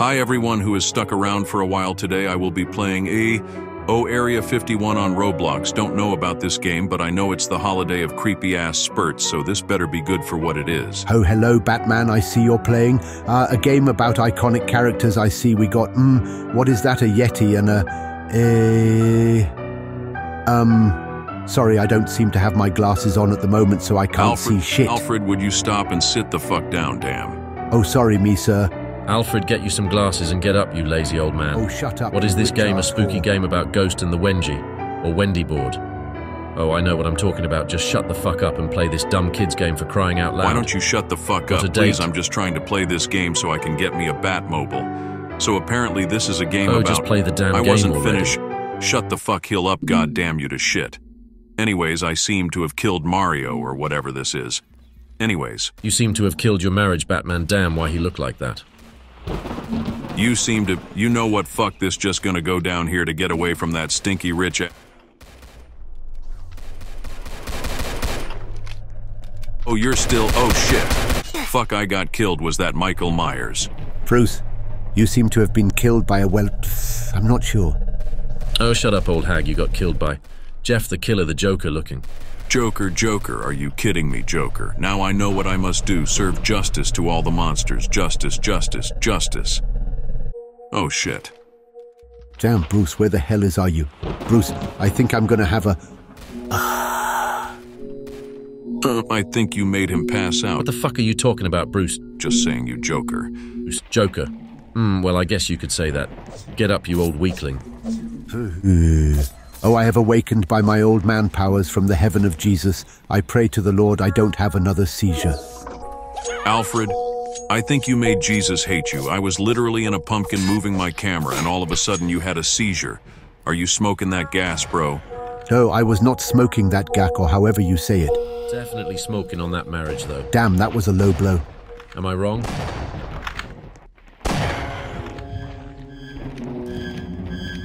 Hi everyone who has stuck around for a while today. I will be playing a Oh Area 51 on Roblox. Don't know about this game, but I know it's the holiday of creepy ass spurts, so this better be good for what it is. Oh, hello, Batman. I see you're playing. Uh, a game about iconic characters. I see we got, mm, what is that? A Yeti and a. a. Um. Sorry, I don't seem to have my glasses on at the moment, so I can't Alfred, see shit. Alfred, would you stop and sit the fuck down, damn? Oh, sorry, me, sir. Alfred, get you some glasses and get up, you lazy old man. Oh, shut up. What is this game, a spooky asshole. game about Ghost and the Wendy? Or Wendy board? Oh, I know what I'm talking about. Just shut the fuck up and play this dumb kids game for crying out loud. Why don't you shut the fuck Got up, a please? date? I'm just trying to play this game so I can get me a Batmobile. So apparently this is a game Oh, about... just play the damn I game wasn't already. finished. Shut the fuck hill up, goddamn you to shit. Anyways, I seem to have killed Mario or whatever this is. Anyways, You seem to have killed your marriage, Batman. Damn, why he looked like that. You seem to... You know what fuck this just gonna go down here to get away from that stinky rich... a- Oh, you're still... Oh, shit. Fuck, I got killed. Was that Michael Myers? Bruce, you seem to have been killed by a well. I'm not sure. Oh, shut up, old hag. You got killed by Jeff the Killer, the Joker looking. Joker, Joker, are you kidding me, Joker? Now I know what I must do. Serve justice to all the monsters. Justice, justice, justice. Oh, shit. Damn, Bruce, where the hell is are you? Bruce, I think I'm gonna have a. Uh, I think you made him pass out. What the fuck are you talking about, Bruce? Just saying, you Joker. Bruce Joker. Hmm, well, I guess you could say that. Get up, you old weakling. Oh, I have awakened by my old man powers from the heaven of Jesus. I pray to the Lord I don't have another seizure. Alfred, I think you made Jesus hate you. I was literally in a pumpkin moving my camera, and all of a sudden you had a seizure. Are you smoking that gas, bro? No, I was not smoking that gack or however you say it. Definitely smoking on that marriage, though. Damn, that was a low blow. Am I wrong?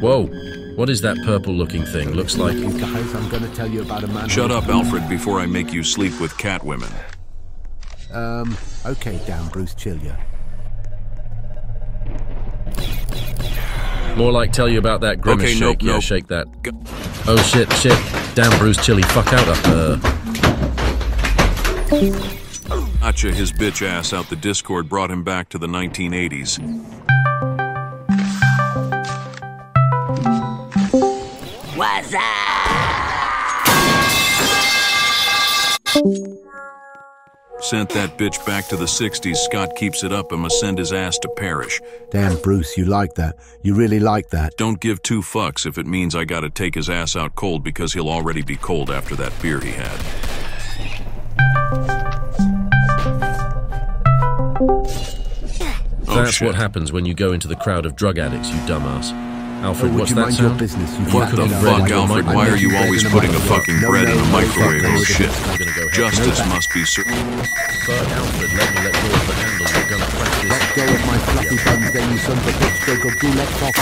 Whoa, what is that purple looking thing? Looks like. Guys, I'm gonna tell you about a man. Shut up, Alfred, before I make you sleep with cat women. Um, okay, damn, Bruce, chill ya. More like tell you about that grimace Okay, shake. nope, yeah, nope. shake that. Oh shit, shit. Damn, Bruce Chili, fuck out up there. Gotcha, his bitch ass out the Discord brought him back to the 1980s. What's? Sent that bitch back to the 60s. Scott keeps it up and must send his ass to parish. Damn, Bruce, you like that. You really like that. Don't give two fucks if it means I gotta take his ass out cold because he'll already be cold after that beer he had. Oh, That's shit. what happens when you go into the crowd of drug addicts, you dumbass. Alfred, Oh, would what's you that mind your business? You What fucking the fuck, in Alfred? Why are you always bread in a putting a fucking bread in no, a microwave? Oh shit. I'm gonna go help Justice must be served. Fuck, Alfred, let me let go of the handle. You're gonna crack this. Let go of my fluffy buns, then you son of a bitch. Go, go, do let fuck.